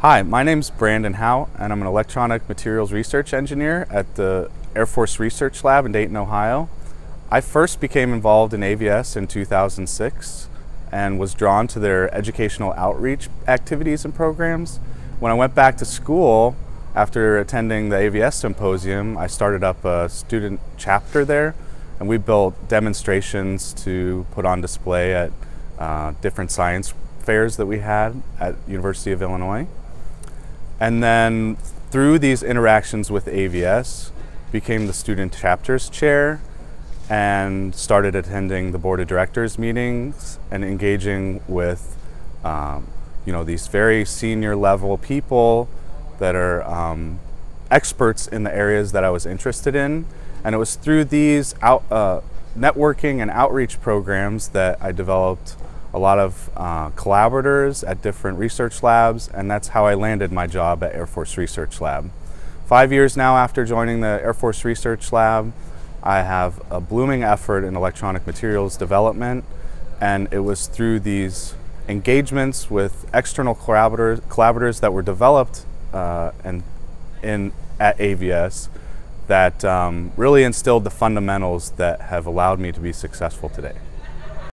Hi, my name is Brandon Howe, and I'm an electronic materials research engineer at the Air Force Research Lab in Dayton, Ohio. I first became involved in AVS in 2006 and was drawn to their educational outreach activities and programs. When I went back to school after attending the AVS symposium, I started up a student chapter there and we built demonstrations to put on display at uh, different science fairs that we had at University of Illinois. And then through these interactions with AVS, became the student chapters chair and started attending the board of directors meetings and engaging with um, you know these very senior level people that are um, experts in the areas that I was interested in. And it was through these out, uh, networking and outreach programs that I developed a lot of uh, collaborators at different research labs, and that's how I landed my job at Air Force Research Lab. Five years now after joining the Air Force Research Lab, I have a blooming effort in electronic materials development, and it was through these engagements with external collaborators, collaborators that were developed uh, and in at AVS that um, really instilled the fundamentals that have allowed me to be successful today.